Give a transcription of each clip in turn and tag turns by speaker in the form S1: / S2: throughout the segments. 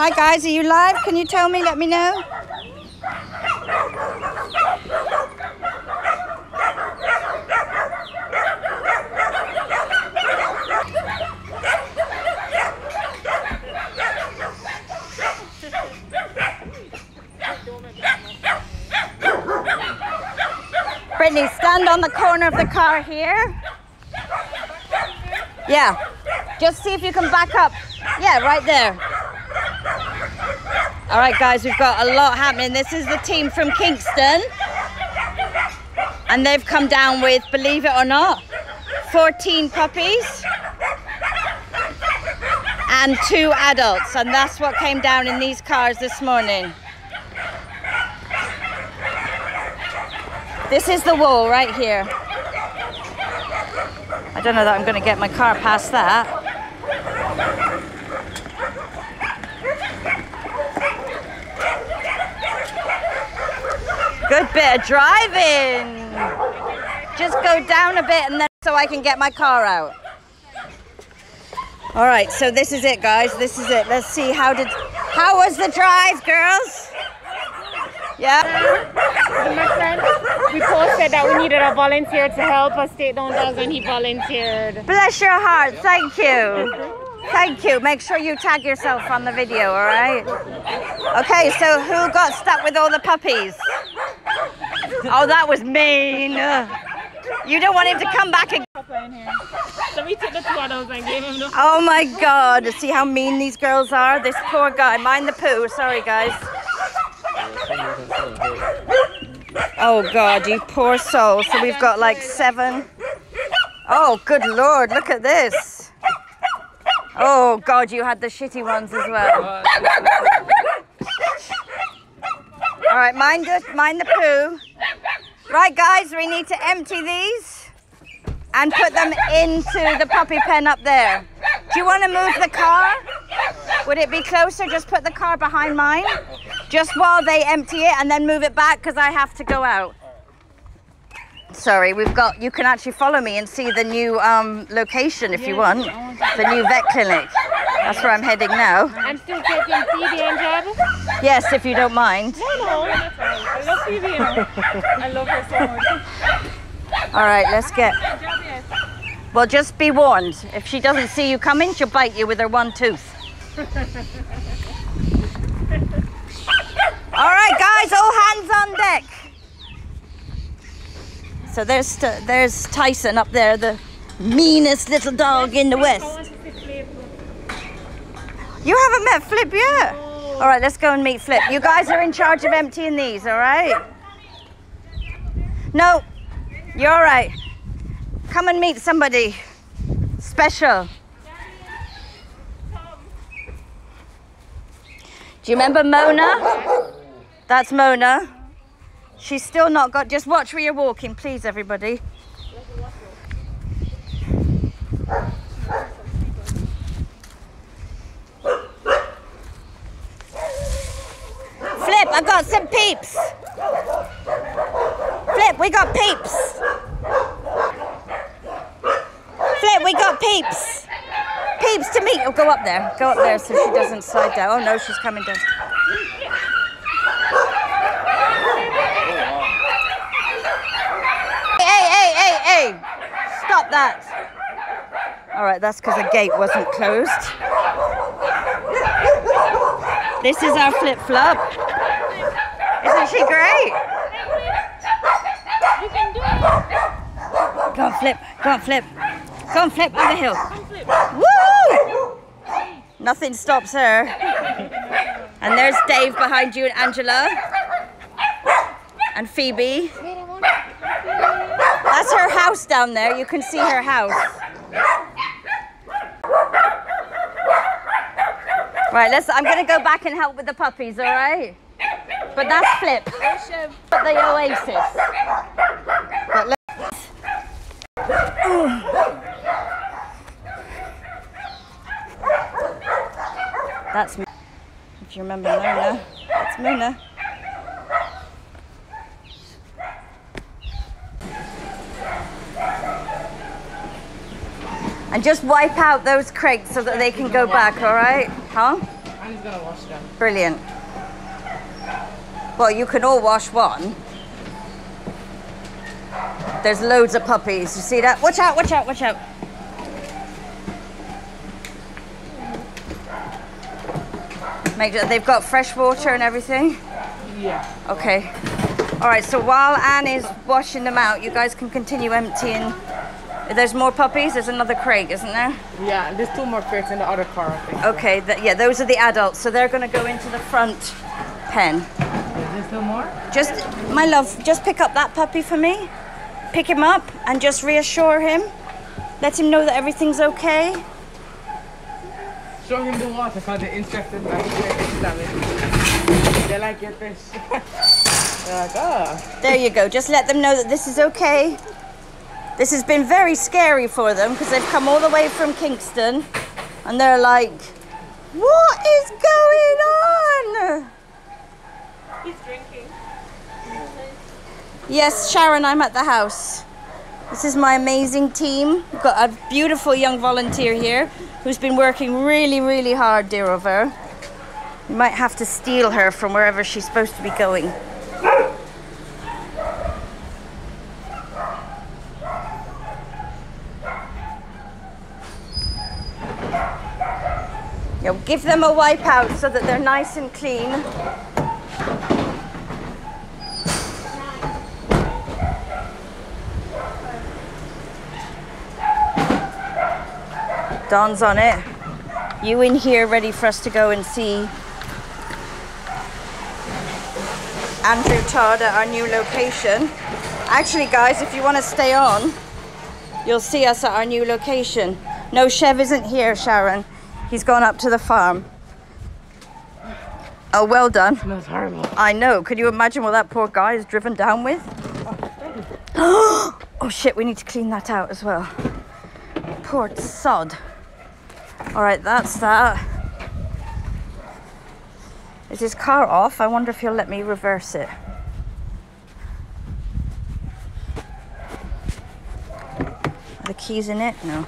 S1: Hi guys, are you live? Can you tell me? Let me know. Brittany, stand on the corner of the car here. Yeah. Just see if you can back up. Yeah, right there. All right, guys, we've got a lot happening. This is the team from Kingston. And they've come down with, believe it or not, 14 puppies and two adults. And that's what came down in these cars this morning. This is the wall right here. I don't know that I'm going to get my car past that. Good bit of driving. Just go down a bit and then so I can get my car out. All right, so this is it, guys. This is it. Let's see how did how was the drive, girls? Yeah.
S2: my friend, we posted that we needed a volunteer to help us take down dogs and he volunteered.
S1: Bless your heart. Thank you. Thank you. Make sure you tag yourself on the video, all right? Okay, so who got stuck with all the puppies? Oh, that was mean. You don't want him to come back again.
S2: So we took the and gave him the
S1: Oh my God. See how mean these girls are? This poor guy. Mind the poo. Sorry, guys. Oh God, you poor soul. So we've got like seven. Oh, good Lord. Look at this. Oh God, you had the shitty ones as well. All right, mind the, mind the poo. Right, guys, we need to empty these and put them into the puppy pen up there. Do you want to move the car? Would it be closer? Just put the car behind mine, just while they empty it, and then move it back because I have to go out. Sorry, we've got. You can actually follow me and see the new um, location if you want. The new vet clinic. That's where I'm heading now.
S2: I'm still taking Phoebe and.
S1: Yes, if you don't mind.
S2: No, no, I love know. I love her so much.
S1: All right, let's get. Well, just be warned. If she doesn't see you coming, she'll bite you with her one tooth. All right, guys, all hands on deck. So there's there's Tyson up there, the meanest little dog in the west.
S2: want to see Flip.
S1: You haven't met Flip yet. All right, let's go and meet Flip. You guys are in charge of emptying these, all right? No, you're all right. Come and meet somebody special. Do you remember Mona? That's Mona. She's still not got. Just watch where you're walking, please, everybody. Flip, I got some peeps. Flip, we got peeps. Flip, we got peeps. Peeps to meet. Oh, go up there. Go up there so she doesn't slide down. Oh no, she's coming down. Hey, hey, hey, hey! Stop that. All right, that's because the gate wasn't closed. This is our flip flop. Great?
S2: You can do it.
S1: Go on, flip. Go on, flip. Go on, flip on the hill. Woo! Nothing stops her. And there's Dave behind you and Angela. And Phoebe. That's her house down there. You can see her house. Right, let's I'm gonna go back and help with the puppies, alright? But that's Flip. But the Oasis. But let's That's me. If you remember Mona, that's Mona. And just wipe out those crates so that they can go back, all right? Huh?
S2: I'm just gonna wash them.
S1: Brilliant. Well, you can all wash one. There's loads of puppies. You see that? Watch out, watch out, watch out. Make sure they've got fresh water and everything.
S2: Yeah.
S1: Okay. All right, so while Anne is washing them out, you guys can continue emptying. There's more puppies? There's another crate, isn't there?
S2: Yeah, there's two more crates in the other car, I think.
S1: Okay, th- yeah, those are the adults, so they're going to go into the front pen.
S2: Is there still more?
S1: Just, my love, just pick up that puppy for me. Pick him up and just reassure him. Let him know that everything's okay.
S2: Show him the water because they're interested They're like, your fish. they're like, oh.
S1: There you go. Just let them know that this is okay. This has been very scary for them because they've come all the way from Kingston and they're like, what is going on?
S2: He's drinking.
S1: Yes, Sharon, I'm at the house. This is my amazing team. We've got a beautiful young volunteer here who's been working really, really hard, dear over. You might have to steal her from wherever she's supposed to be going. Yeah, give them a wipe out so that they're nice and clean. Dawn's on it. You in here ready for us to go and see Andrew Todd at our new location. Actually, guys, if you want to stay on, you'll see us at our new location. No, Chev isn't here, Sharon. He's gone up to the farm. Oh, well done.
S2: Smells horrible.
S1: I know. Could you imagine what that poor guy is driven down with? oh shit, we need to clean that out as well. Poor sod. All right, that's that. Is his car off? I wonder if he'll let me reverse it. Are the keys in it? No.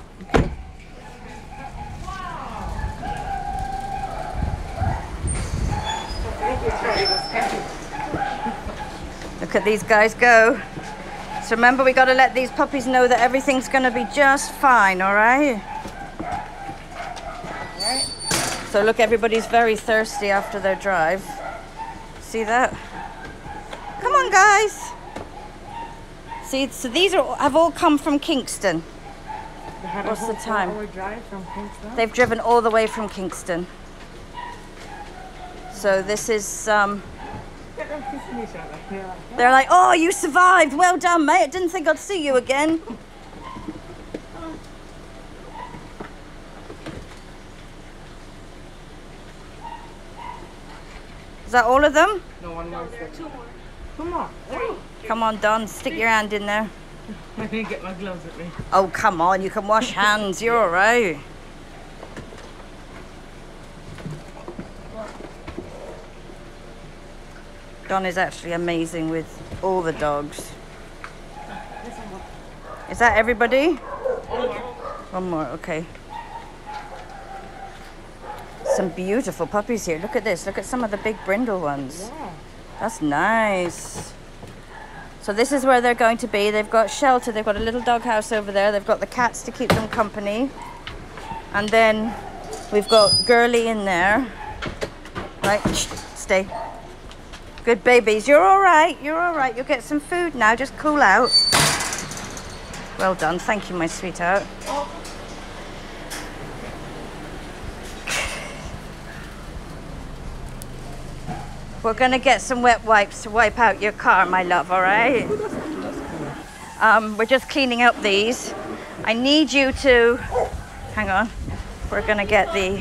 S1: Look at these guys go. So remember, we got to let these puppies know that everything's going to be just fine, all right? So look, everybody's very thirsty after their drive. See that? Come on, guys. See, so these are have all come from Kingston. What's the time?
S2: Kingston?
S1: They've driven all the way from Kingston. So this is um.
S2: They're like,
S1: oh, you survived. Well done, mate. Didn't think I'd see you again. Is that all of them?
S2: No one more. Two more. Two more. Oh.
S1: Come on, Don, stick your hand in there.
S2: I didn't get my gloves with me.
S1: Oh, come on, you can wash hands. You're all right. Don is actually amazing with all the dogs. Is that everybody? One more, okay. Some beautiful puppies here. Look at this. Look at some of the big brindle ones.
S2: Yeah.
S1: That's nice. So this is where they're going to be. They've got shelter. They've got a little doghouse over there. They've got the cats to keep them company. And then we've got Girly in there. Right, shh, stay. Good babies. You're all right. You're all right. You'll get some food now. Just cool out. Well done. Thank you, my sweetheart. We're gonna get some wet wipes to wipe out your car, my love, all right? Um, we're just cleaning up these. I need you to, hang on. We're gonna get the,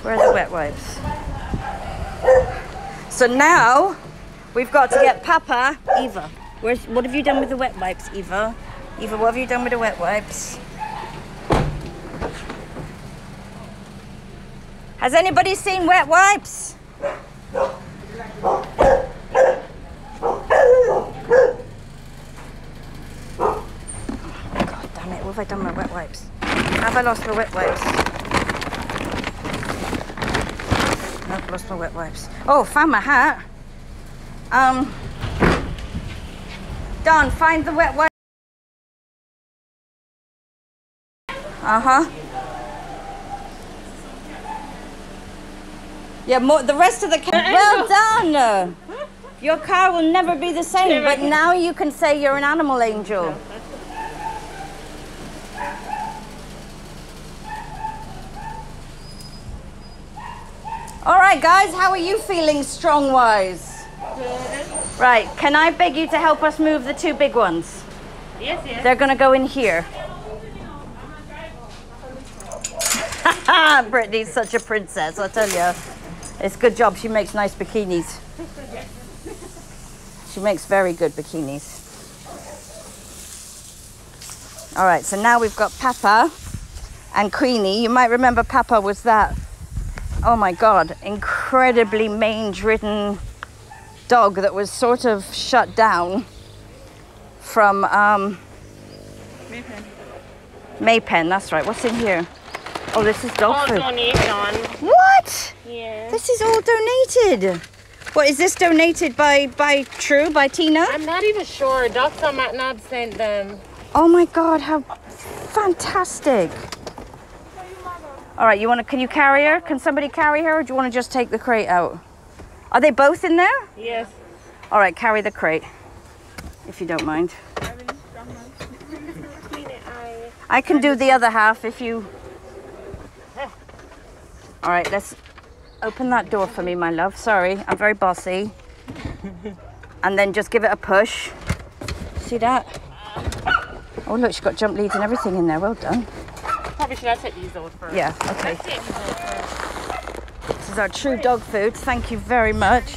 S1: where are the wet wipes? So now, we've got to get Papa, Eva. Where's, what have you done with the wet wipes, Eva? Eva, what have you done with the wet wipes? Has anybody seen wet wipes? God damn it, what have I done my wet wipes? Have I lost my wet wipes? Nope, lost my wet wipes. Oh, found my hat. Um, Don, find the wet wipes. Uh Yeah, more, the rest of the car. Well done. Your car will never be the same, but now you can say you're an animal angel. All right, guys, how are you feeling strong wise? Right, can I beg you to help us move the two big ones?
S2: Yes, yes.
S1: They're gonna go in here. Brittany's such a princess, I tell you. It's a good job. She makes nice bikinis. She makes very good bikinis. All right, so now we've got Papa and Queenie. You might remember Papa was that, oh my God, incredibly mange ridden dog that was sort of shut down from um, May Pen. Maypen, that's right. What's in here? Oh, this is dog food. What?
S2: Yeah.
S1: This is all donated. What is this donated by by True by Tina?
S2: I'm not even sure. Dr. McNabb sent them.
S1: Oh my God! How fantastic! All right, you want to? Can you carry her? Can somebody carry her, or do you want to just take the crate out? Are they both in there?
S2: Yes.
S1: All right, carry the crate, if you don't mind. I can do the other half if you. All right, let's open that door for me, my love. Sorry, I'm very bossy. And then just give it a push. See that? Oh, look, she's got jump leads and everything in there. Well done.
S2: Probably should have take these out first.
S1: Yeah, okay.
S2: These out first.
S1: This is our true dog food. Thank you very much.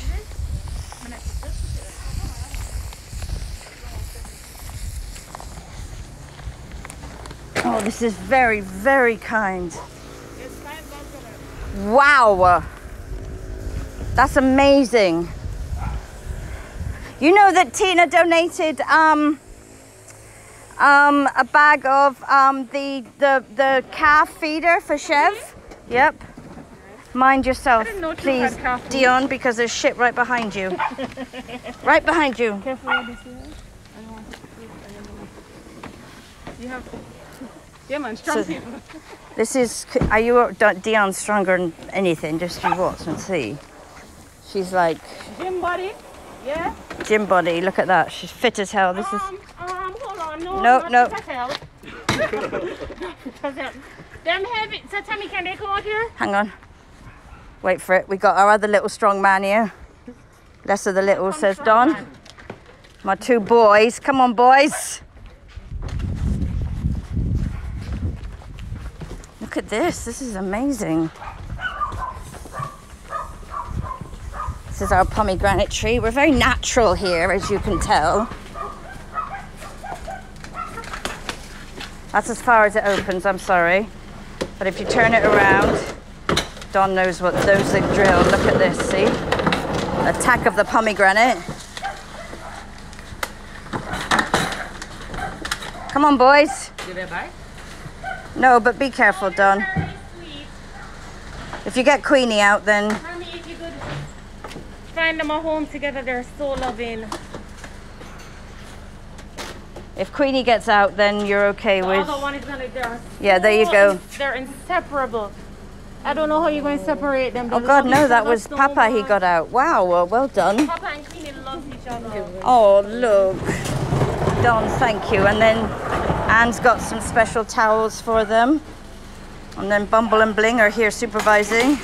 S1: Oh, this is very, very kind. Wow. That's amazing. You know that Tina donated um, um, a bag of um, the, the, the calf feeder for Chev? Yep. Mind yourself, please,
S2: had calf food.
S1: Dion, because there's shit right behind you. right behind you.
S2: Careful with this here. I don't want to You have. Yeah, man, strong
S1: So-
S2: people.
S1: This is, are you, Dion, stronger than anything? Just you watch and see. She's like
S2: Gym body. Yeah.
S1: gym body. Look at that. She's fit as hell. This is,
S2: Um, um, hold on. No,
S1: No, no.
S2: to tell. Because them, heavy. So tell me, can they come out here?
S1: hang on. Wait for it. We got our other little strong man here. Less of the little, says Don. My two boys. Come on, boys. Look at this. This is amazing. This is our pomegranate tree. We're very natural here, as you can tell. That's as far as it opens, I'm sorry. But if you turn it around, Don knows what those the drill. Look at this, see? Attack of the pomegranate. Come on, boys.
S2: Give it back.
S1: No, but be careful, Don. If you get Queenie out, then
S2: Mommy, if you could find them a home together, they're so loving.
S1: if Queenie gets out, then you're okay
S2: The
S1: with.
S2: other one is gonna. They're
S1: Yeah, there you go.
S2: They're inseparable. I don't know how you're going to separate them. They
S1: Oh God, no, that was
S2: so
S1: Papa he got out. Wow, well, well done.
S2: Papa and Queenie love each other.
S1: Oh, look. Don, thank you. And then Anne's got some special towels for them. And then Bumble and Bling are here supervising.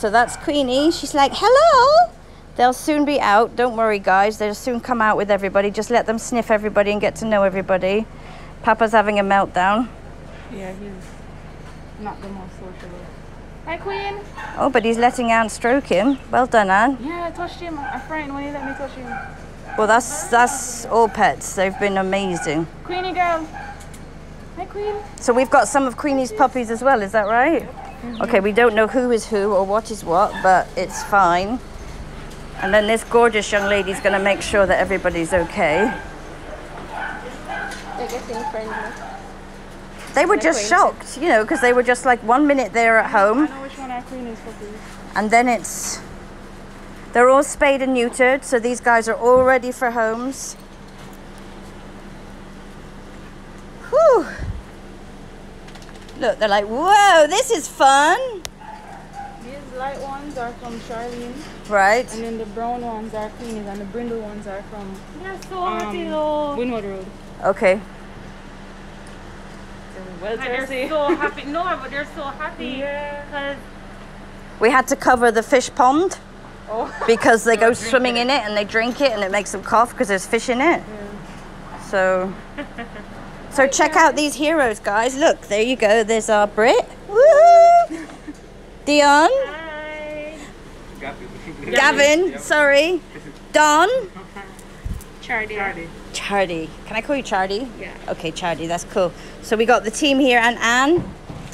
S1: So that's Queenie. She's like, hello. They'll soon be out. Don't worry, guys. They'll soon come out with everybody. Just let them sniff everybody and get to know everybody. Papa's having a meltdown.
S2: Yeah, he's not the most sociable. Hi, Queen.
S1: Oh, but he's letting Anne stroke him. Well done, Anne.
S2: Yeah, I touched him. I frightened when he let me touch him.
S1: Well, that's that's all pets. They've been amazing.
S2: Queenie girl. Hi, Queen.
S1: So we've got some of Queenie's puppies as well, is that right? Mm-hmm. Okay, we don't know who is who or what is what, but it's fine. And then this gorgeous young lady's going to make sure that everybody's okay.
S2: They're getting friendly.
S1: They were just shocked, you know, because they were just like one minute they're at home,
S3: know which one our queen is for
S1: and then it's they're all spayed and neutered, so these guys are all ready for homes. Whew. Look, they're like, whoa, this is fun.
S3: These light ones are from Charlene,
S1: Right.
S3: and then the brown ones are Queenies, and the brindle ones are from
S2: They're so happy
S3: um,
S2: though.
S3: Winwood Road.
S1: Okay.
S3: Well,
S2: they're so happy. No, but they're so happy.
S3: Yeah.
S1: We had to cover the fish pond
S3: Oh.
S1: because they go swimming in it and they drink it and it makes them cough because there's fish in it. So, so check out these heroes, guys. Look, there you go. There's our Brit. Woo! Dion,
S2: hi.
S1: Gavin, sorry, Don,
S3: Chardy.
S1: Chardy. Can I call you Chardy?
S3: Yeah.
S1: Okay, Chardy. That's cool. So we got the team here and Anne,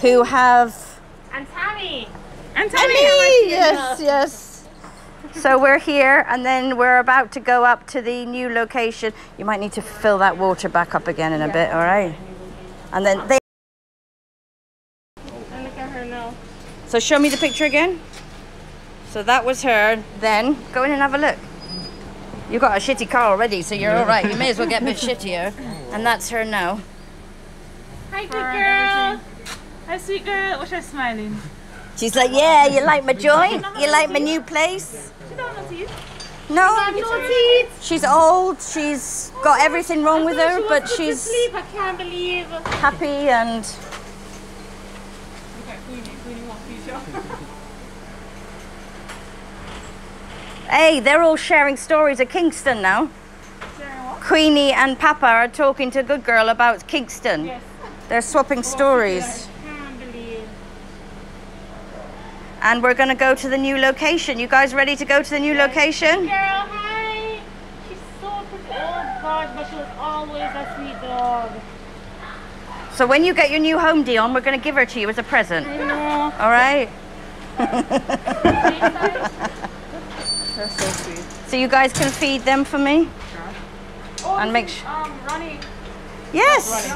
S1: who have
S2: And Tammy.
S3: And
S1: Tammy. me! Yes, yes. So we're here, and then we're about to go up to the new location. You might need to fill that water back up again in a bit, all right? And then they.
S2: And look at her now.
S1: So show me the picture again. So that was her. Then go in and have a look. You've got a shitty car already, so you're all right. You may as well get a bit shittier. And that's her now.
S2: Hi, good girl. Hi, sweet girl. What's your smiling?
S1: She's like, yeah, you like my joint? You like my new place?
S2: She don't know teeth.
S1: No,
S2: No teeth.
S1: she's old. She's got everything wrong with her, but she's
S2: Sleep. I can't believe.
S1: happy and
S2: Look at Queenie. Queenie wants pizza.
S1: Hey, they're all sharing stories of Kingston now. Queenie and Papa are talking to Good Girl about Kingston.
S2: Yes.
S1: They're swapping stories.
S2: Can't believe.
S1: And we're going to go to the new location. You guys ready to go to the new location?
S2: Girl, hi. She's so pretty. Oh God, but she was always a sweet dog.
S1: So when you get your new home, Dion, we're going to give her to you as a present.
S2: I know.
S1: All right?
S3: They're so sweet.
S1: So you guys can feed them for me?
S2: Oh,
S1: And make sure-
S2: Um, Ronnie.
S1: Yes.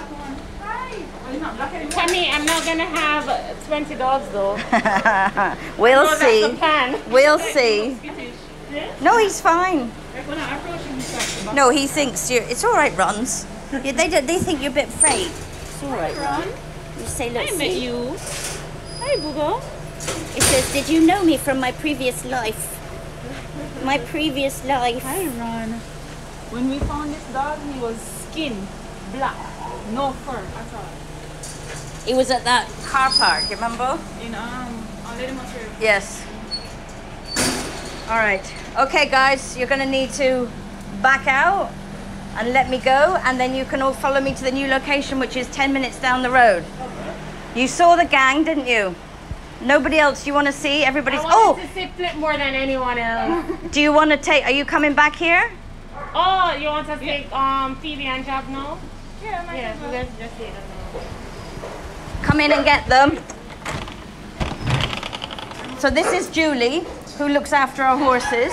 S2: Tammy, I'm not gonna have 20 dogs though.
S1: we'll
S2: No,
S1: see. We'll see. No, he's fine.
S3: When I approach him, he's like,
S1: No, he thinks you're. It's all right, Runs. Yeah, they they think you're a bit afraid. It's all right, Ron. You say, look,
S2: I met
S1: see.
S2: you. Hi, Boogo.
S1: It says, did you know me from my previous life? My previous life.
S3: Hi, Ron. When we found this dog, he was skin black, no fur at all.
S1: He was at that car park, you remember?
S3: In um, on Lady Musgrave.
S1: Yes. All right. Okay, guys, you're going to need to back out and let me go, and then you can all follow me to the new location, which is 10 minutes down the road. You saw the gang, didn't you? Nobody else you want to see? Everybody's.
S2: I
S1: Oh,
S2: wanted to see Flip more than anyone else.
S1: do you want to take. Are you coming back here?
S2: oh, you want to take um Phoebe and Job now?
S3: Yeah, my
S2: Yeah, so let's just say that now.
S1: Come in and get them. So this is Julie, who looks after our horses.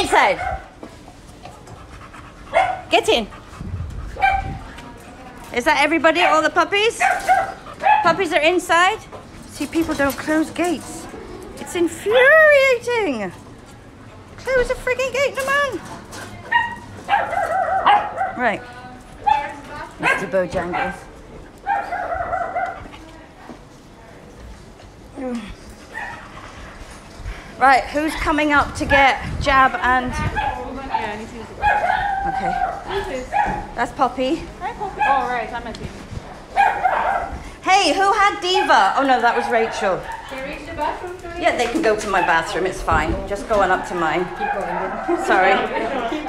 S1: Inside. Get in. Is that everybody? All the puppies? Puppies are inside. See, people don't close gates. It's infuriating. Close a freaking gate, no man. Right. Mr. Bojangles. Right, who's coming up to get Jab and.
S3: Yeah, this is
S1: Okay, that's Poppy.
S3: Hi, Poppy. Oh, right, I'm at.
S1: Hey, who had Diva? Oh no, that was Rachel.
S3: Can you reach the bathroom?
S1: Yeah, they can go to my bathroom, it's fine. Just go on up to mine. Sorry.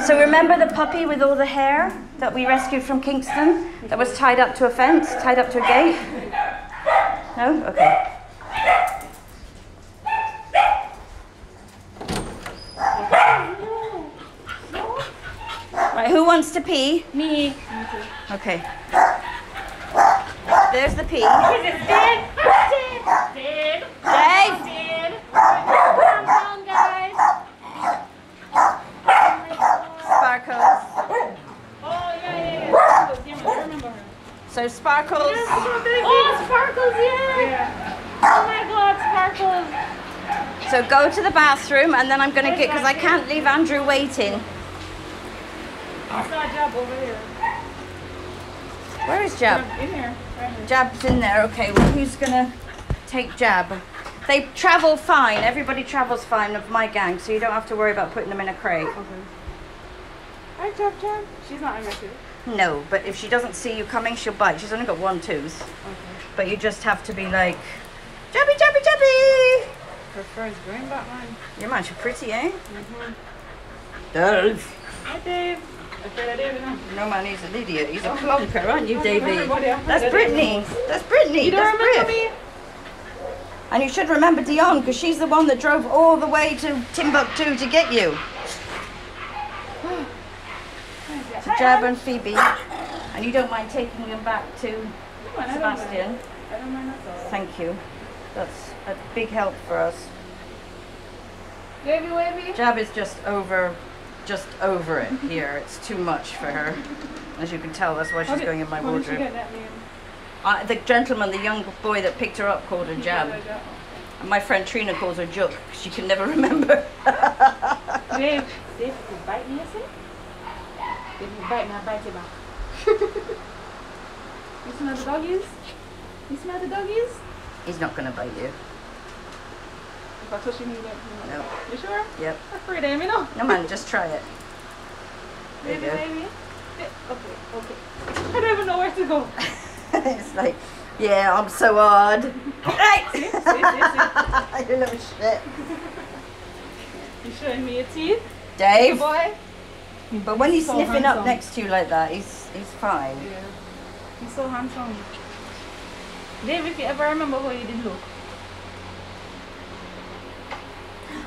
S1: So remember the puppy with all the hair that we rescued from Kingston? That was tied up to a fence, tied up to a gate? No? Okay. Right, who wants to pee?
S2: Me.
S1: Okay. There's the pee. Dave!
S2: Dead. Calm down, guys.
S3: Oh, yeah, yeah, yeah. Sparkles, yeah, I remember her.
S1: So Sparkles,
S3: Oh, Sparkles, yeah. Oh my God, Sparkles.
S1: so go to the bathroom and then I'm gonna get, because I can't leave Andrew waiting.
S3: I saw a job over here.
S1: Where is Jab?
S3: In here. Right here.
S1: Jab's in there. Okay, well, who's gonna take Jab? They travel fine. Everybody travels fine of my gang, so you don't have to worry about putting them in a crate.
S3: Hi, Jab Jab. She's not aggressive.
S1: No, but if she doesn't see you coming, she'll bite. She's only got one tooth. But you just have to be like, Jabby, Jabby, Jabby!
S3: Fur is growing.
S1: Your you're pretty, eh? Dave.
S3: Hi, Dave. I feel like Dave now.
S1: No man, he's an idiot. He's a plonker, aren't you,
S3: Oh,
S1: Davey? That's Brittany. That's Brittany.
S3: You don't
S1: That's
S3: remember
S1: Brit.
S3: me?
S1: And you should remember Dion, because she's the one that drove all the way to Timbuktu to get you. To Jab and Phoebe. And you don't mind taking them back to
S3: Come on, I don't mind.
S1: Sebastian.
S3: I don't mind at all.
S1: Thank you. That's a big help for us.
S3: Wavy, wavy.
S1: Jab is just over, just over it here. It's too much for her. As you can tell, that's why she's
S3: did-
S1: going in my
S3: how did she
S1: wardrobe.
S3: get that name?
S1: Uh, the gentleman, the young boy that picked her up, called her Jab. And my friend Trina calls her Juk. She can never remember.
S3: Dave, Dave, you bite me, you see? If you bite me, I bite you back. you smell the doggies? You smell the doggies?
S1: He's not going to bite you.
S3: If I touch you, you don't. you know.
S1: No.
S3: You sure?
S1: Yep.
S3: I'm afraid of him, you know.
S1: No man, just try it. There you
S3: Maybe,
S1: go.
S3: maybe. Okay, okay. I don't even know where to go.
S1: it's like, yeah, I'm so hard. Right.
S3: See, see, see,
S1: you little shit.
S3: You showing me your teeth?
S1: Dave.
S3: Boy? Mm.
S1: But when he's
S3: So
S1: sniffing up next to you like that, he's he's fine.
S3: Yeah. He's so handsome. Dave, if you ever remember how you did look.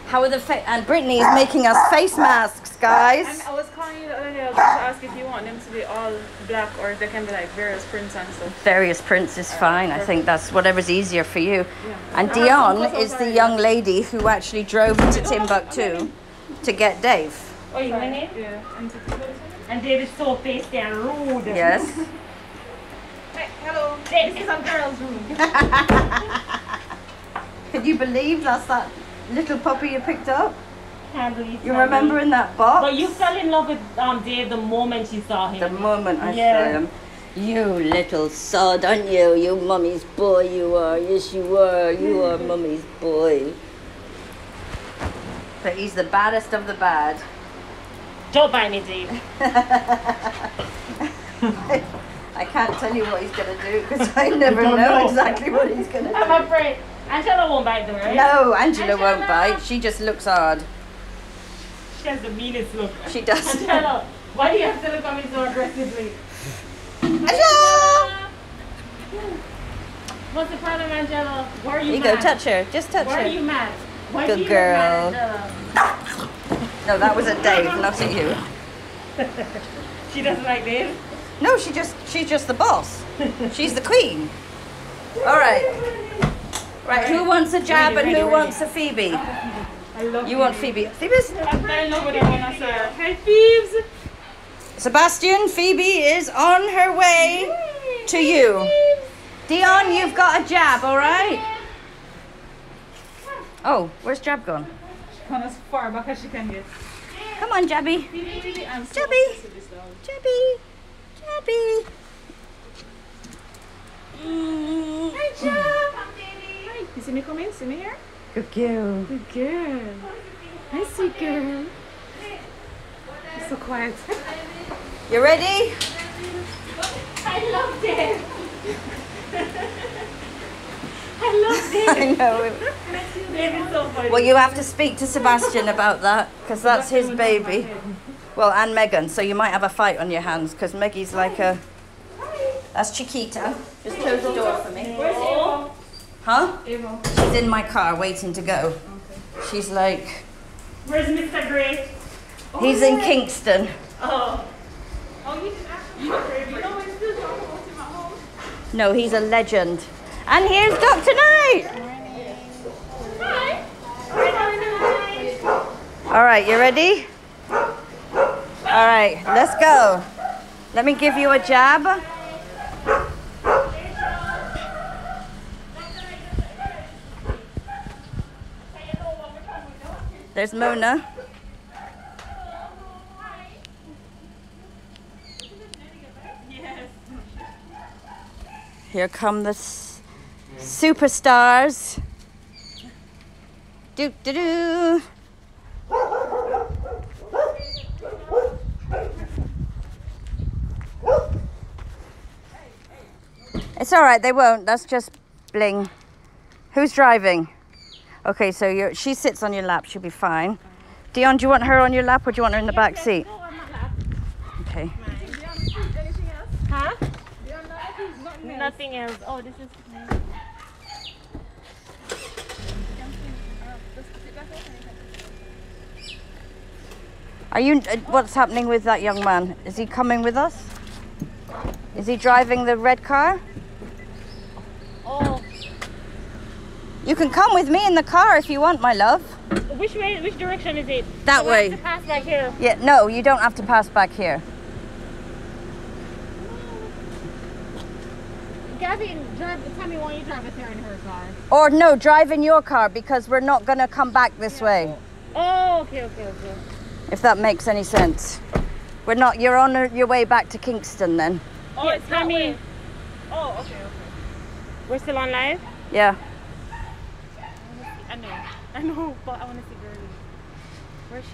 S1: How are the fa- and Brittany is making us face masks,
S3: And
S1: guys.
S3: I was calling you the other day just to ask if you want them to be all black or if they can be like various prints and stuff.
S1: Various prints is fine. I think that's whatever's easier for you.
S3: Yeah.
S1: And
S3: I have some
S1: Dion is the young lady who actually drove to Timbuktu to get Dave.
S2: Oh, you mean it?
S3: Yeah. And to-
S2: And David's so pasty and rude.
S1: Yes.
S3: Hey, hello.
S2: This
S3: This is a girl's room.
S1: Can you believe that's that little puppy you picked up?
S2: Can't believe
S1: You
S2: it.
S1: remember in that box?
S2: But you fell in love with um Dave the moment you saw him.
S1: The moment I
S2: Yeah.
S1: saw him. You little sod, aren't you? You mummy's boy you are. Yes, you are. You are mummy's boy. But he's the baddest of the bad.
S2: Don't bite me, Dave.
S1: I can't tell you what he's going to do because I never know,
S2: know.
S1: exactly what he's going to do.
S2: I'm afraid. Angela won't bite them, right?
S1: No, Angela won't bite. She just looks hard.
S2: She has the meanest look.
S1: She does.
S2: Angela, why do you have to look at me so aggressively?
S1: Angela!
S2: What's the problem, Angela? Why are you
S1: Here you go,
S2: mad?
S1: touch her. Just touch
S2: Why are
S1: her.
S2: you mad? Why
S1: Good
S2: you mad,
S1: girl. No, that was at Dave, not at you.
S2: She doesn't like Dave.
S1: No, she just she's just the boss. She's the queen. All right. Right, who wants a jab
S2: Ready,
S1: and who
S2: ready,
S1: wants a Phoebe?
S3: I love
S1: You want Phoebe. Phoebe's
S3: I love what I want to say. Hey, Phoebes.
S1: Sebastian, Phoebe is on her way to you. Dion, you've got a jab, all right? Oh, where's Jab gone?
S3: Come as far back as she can get.
S1: Come on, Jabby.
S3: I'm so
S1: Jabby. Jabby. Jabby. Mm.
S3: Hi. You see me come in? See me here?
S1: Good girl.
S3: Good girl. Hi, sweet girl. You're so quiet.
S1: You ready?
S2: I love Dave. I love Dave.
S1: I know.
S2: Dave is so funny.
S1: Well, you have to speak to Sebastian about that because that's his baby. Well, and Megan, so you might have a fight on your hands because Maggie's like a. That's Chiquita. Just close the door for me.
S3: Where's Ava?
S1: Huh?
S3: Ava.
S1: She's in my car waiting to go. She's like,
S2: Where's Mr. Gray?
S1: he's in oh, Kingston.
S2: Oh.
S3: Oh, you didn't ask. You know when still talk about him at home?
S1: No, he's a legend. And here's Dr. Knight.
S3: Hi.
S1: All right, you ready? All right, let's go. Let me give you a jab. There's Mona. Here come the superstars. Do do do. It's all right. They won't. That's just bling. Who's driving? Okay, so you're, she sits on your lap. She'll be fine. Dion, do you want her on your lap or do you want her in the back seat? Okay.
S2: Huh? Nothing else. Oh, this is.
S1: Are you? uh, What's happening with that young man? Is he coming with us? Is he driving the red car?
S2: Oh,
S1: You can come with me in the car if you want, my love.
S2: which way? Which direction is it?
S1: That
S2: Do
S1: way.
S2: have to pass back here.
S1: Yeah, no, you don't have to pass back here.
S2: Gavin, drive. Tell me why you drive us here in her car.
S1: Or no, drive in your car because we're not gonna come back this way.
S2: Oh, okay, okay, okay.
S1: If that makes any sense. We're not. You're on your way back to Kingston then.
S2: Oh, it's Tammy. Oh, okay, okay. We're still on live?
S1: Yeah.
S2: I know. I know, but I want to see Girlie. Where's she?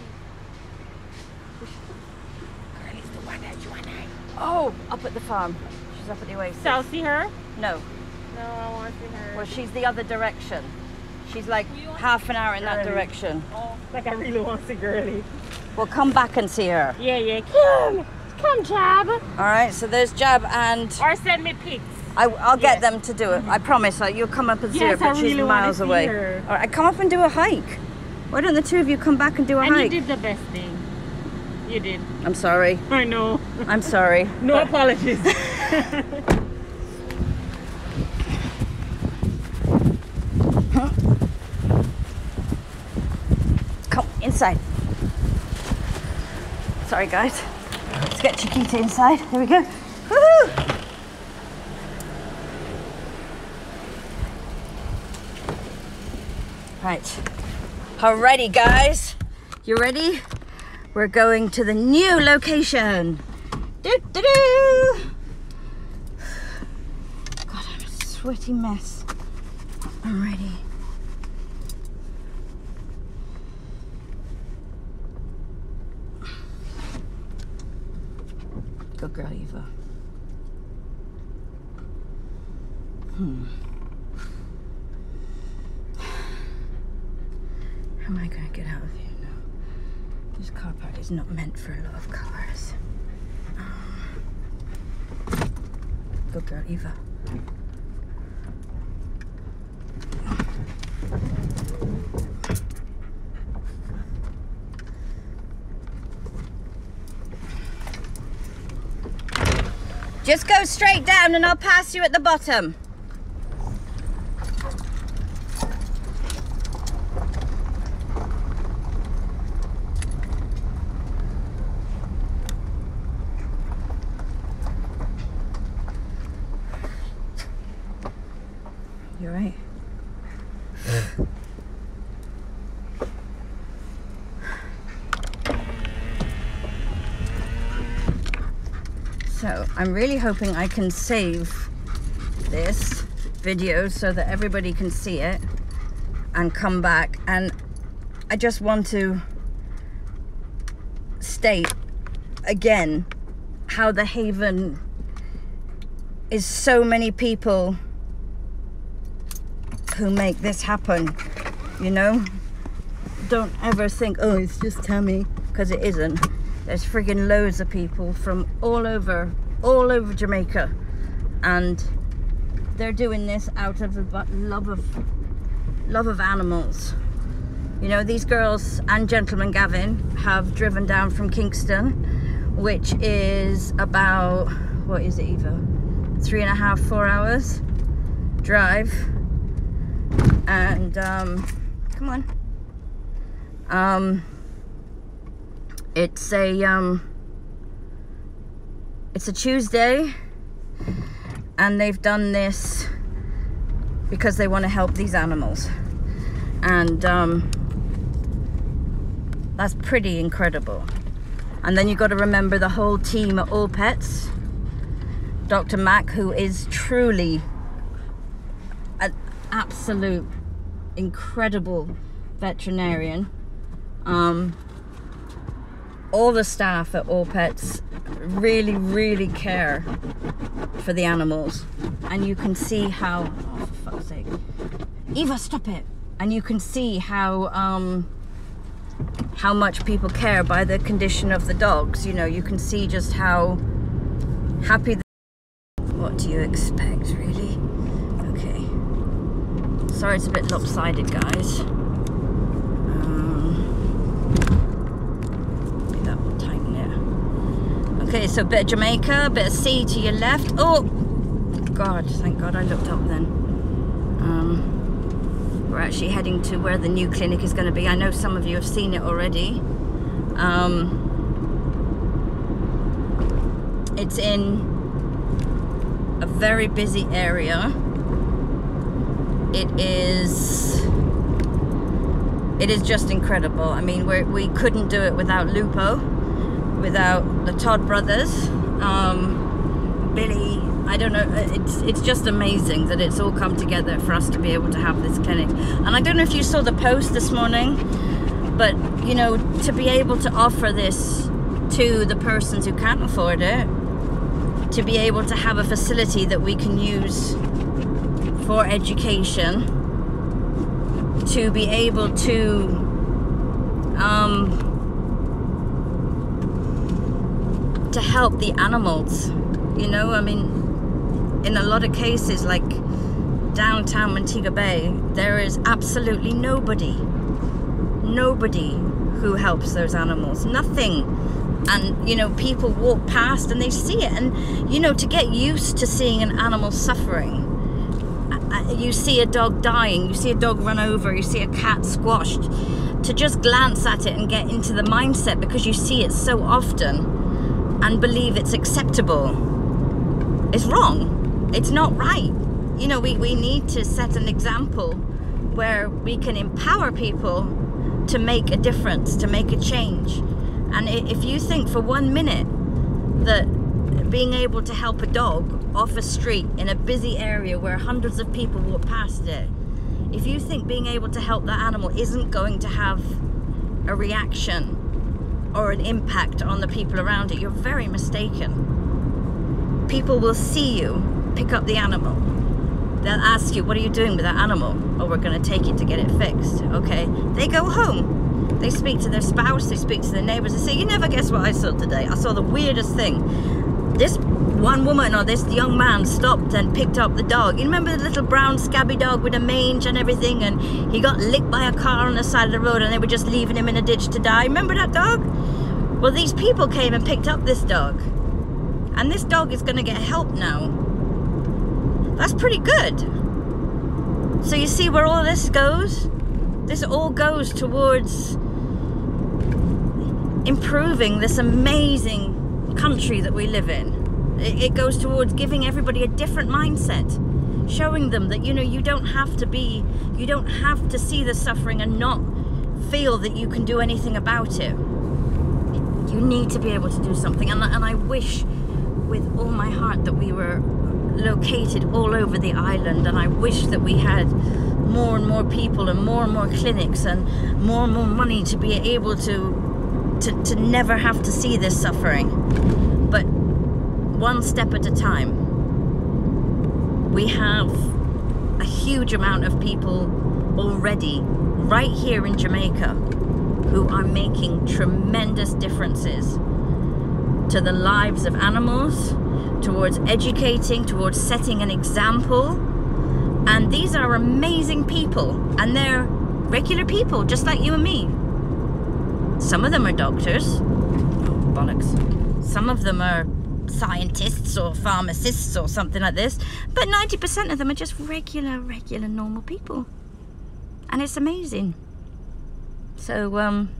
S2: Girlie's the one that you want
S1: Oh, up at the farm. She's up at the oasis.
S2: So I'll see her?
S1: No.
S2: No, I want to see her.
S1: Well, she's the other direction. She's like half an hour in that
S2: Girlie.
S1: direction.
S2: oh, like I really want to see Girlie.
S1: We'll come back and see her.
S2: Yeah, yeah. Come! Come, Jab!
S1: All right. So there's Jab and
S2: Or send me pics.
S1: I, will get them to do it. I promise. Like, you'll come up and see
S2: Yes,
S1: her, but she's
S2: really wanna
S1: miles
S2: see
S1: away.
S2: her.
S1: All right. Come up and do a hike. Why don't the two of you come back and do a
S2: And you did the best thing. You did.
S1: I'm sorry.
S2: I know.
S1: I'm sorry.
S2: No apologies.
S1: Come inside. Sorry, guys. Let's get Chiquita inside. There we go. Woohoo! Right. Alrighty, guys. You ready? We're going to the new location. Do do do. God, I'm a sweaty mess. I'm ready. Good girl, Eva. Hmm. How am I going to get out of here now? This car park is not meant for a lot of cars. Um, Good girl, Eva. Just go straight down and I'll pass you at the bottom. You're right. So I'm really hoping I can save this video so that everybody can see it and come back. And I just want to state again how the Haven is so many people who make this happen, you know? Don't ever think, oh, it's just Tammy, because it isn't. There's friggin' loads of people from all over, all over Jamaica, and they're doing this out of love of love of animals. You know, these girls and gentleman Gavin have driven down from Kingston, which is about what is it, Eva? Three and a half, four hours drive, and um, come on. Um, it's a um, it's a Tuesday and they've done this because they want to help these animals. And um, that's pretty incredible. And then you've got to remember the whole team at All Pets. Dr. Mack, who is truly an absolute incredible veterinarian. Um, all the staff at All Pets really, really care for the animals. And you can see how, oh, for fuck's sake. Eva, stop it. And you can see how, um, how much people care by the condition of the dogs. You know, you can see just how happy. what do you expect, really? Okay. Sorry, it's a bit lopsided, guys. Um, maybe that will tighten it. Okay, so a bit of Jamaica, a bit of sea to your left. Oh, God! Thank God I looked up then. Um, we're actually heading to where the new clinic is going to be. I know some of you have seen it already. Um, it's in a very busy area. It is it is just incredible. I mean, we we couldn't do it without Lupo, without the Todd brothers, um, Billy. I don't know. It's it's just amazing that it's all come together for us to be able to have this clinic. And I don't know if you saw the post this morning, but you know, to be able to offer this to the persons who can't afford it, to be able to have a facility that we can use for education, to be able to um, to help the animals. You know, I mean, in a lot of cases, like downtown Montego Bay, there is absolutely nobody, nobody who helps those animals. Nothing. And, you know, people walk past and they see it. And, you know, to get used to seeing an animal suffering, uh, uh, you see a dog dying, you see a dog run over, you see a cat squashed, to just glance at it and get into the mindset because you see it so often and believe it's acceptable is wrong it's not right. You know, we, we need to set an example where we can empower people to make a difference, to make a change. And if you think for one minute that being able to help a dog off a street in a busy area where hundreds of people walk past it, if you think being able to help that animal isn't going to have a reaction or an impact on the people around it, you're very mistaken. People will see you pick up the animal. They'll ask you, what are you doing with that animal? Oh, we're going to take it to get it fixed. Okay. They go home. They speak to their spouse, they speak to their neighbors. They say, you never guess what I saw today. I saw the weirdest thing. This one woman or this young man stopped and picked up the dog. You remember the little brown scabby dog with a mange and everything and he got licked by a car on the side of the road and they were just leaving him in a ditch to die. Remember that dog? Well, these people came and picked up this dog. And this dog is going to get help now that's pretty good. So you see where all this goes? This all goes towards improving this amazing country that we live in. It, goes towards giving everybody a different mindset, showing them that, you know, you don't have to be, you don't have to see the suffering and not feel that you can do anything about it. You need to be able to do something. And, and I wish with all my heart that we were located all over the island. And I wish that we had more and more people and more and more clinics and more and more money to be able to to, to never have to see this suffering. But one step at a time. We have a huge amount of people already right here in Jamaica who are making tremendous differences to the lives of animals towards educating, towards setting an example. And these are amazing people, and they're regular people, just like you and me. Some of them are doctors. Oh, bollocks. Some of them are scientists or pharmacists or something like this. But 90% of them are just regular, regular, normal people. And it's amazing. So, um,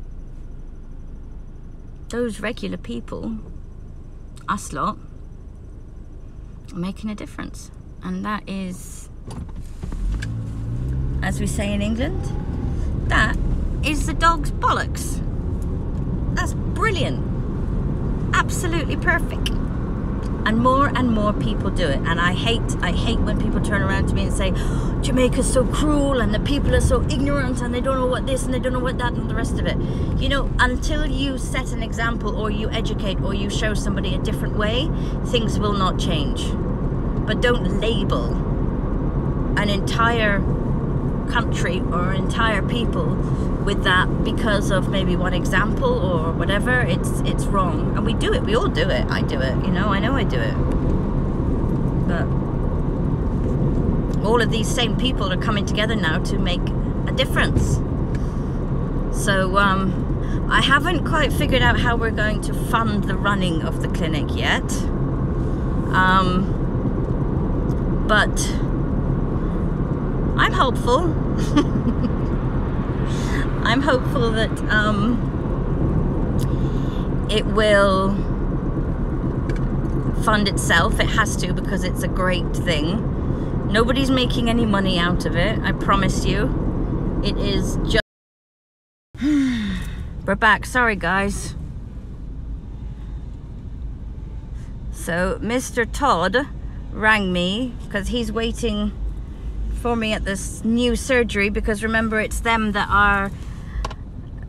S1: those regular people, us lot, are making a difference. And that is, as we say in England, that is the dog's bollocks. That's brilliant. Absolutely perfect. And more and more people do it. And I hate, I hate when people turn around to me and say, Jamaica's so cruel and the people are so ignorant and they don't know what this and they don't know what that and the rest of it. You know, until you set an example or you educate or you show somebody a different way, things will not change. But don't label an entire country or entire people with that because of maybe one example or whatever it's it's wrong. And we do it. We all do it. I do it. You know i know i do it. But all of these same people are coming together now to make a difference. So um i haven't quite figured out how we're going to fund the running of the clinic yet. Um but I'm hopeful. I'm hopeful that um, it will fund itself. It has to because it's a great thing. Nobody's making any money out of it, I promise you. It is just. We're back. Sorry, guys. So, Mr. Todd rang me because he's waiting for me at this new surgery because remember it's them that are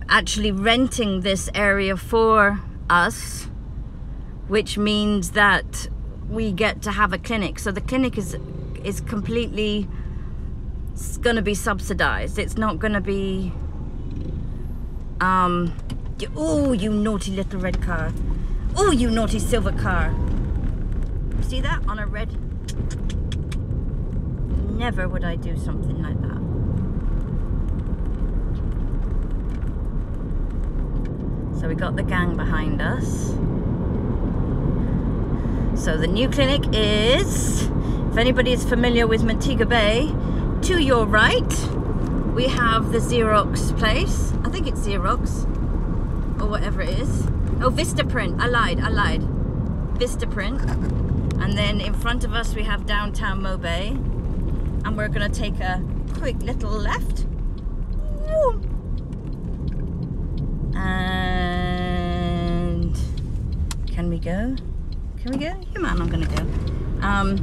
S1: actually renting this area for us which means that we get to have a clinic. So the clinic is is completely going to be subsidized. It's not going to be um oh you naughty little red car. Oh you naughty silver car. See that? On a red never would I do something like that. So we got the gang behind us. So the new clinic is, if anybody is familiar with Montego Bay, to your right, we have the Xerox place. I think it's Xerox, or whatever it is. Oh, Vistaprint, I lied, I lied. Vistaprint. And then in front of us we have downtown Mobay and we're gonna take a quick little left. And can we go? Can we go? Come on I'm gonna go. Um,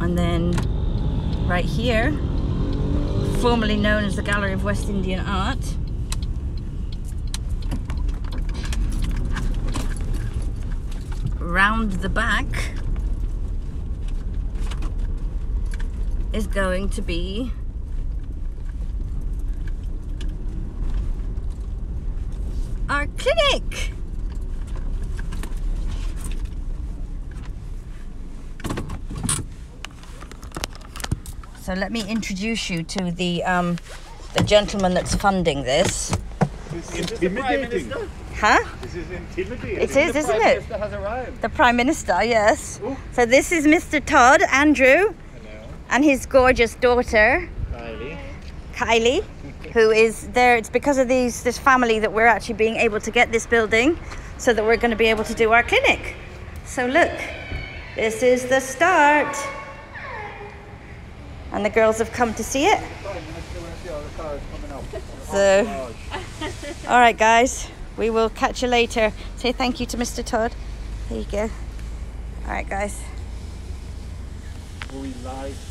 S1: and then right here formerly known as the Gallery of West Indian Art. Round the back is going to be our clinic. So let me introduce you to the um, the gentleman that's funding this.
S4: Intimidating.
S1: Huh?
S4: This is intimidating.
S1: It is, isn't it?
S4: has arrived.
S1: The Prime Minister, yes.
S4: Ooh.
S1: So this is Mr. Todd, Andrew, and his gorgeous daughter,
S4: Kylie.
S1: Kylie, who is there. It's because of these this family that we're actually being able to get this building, so that we're going to be able to do our clinic. So look, this is the start, and the girls have come to see it. So, all right, guys, we will catch you later. Say thank you to Mr. Todd. There you go. All right, guys.
S4: We live streaming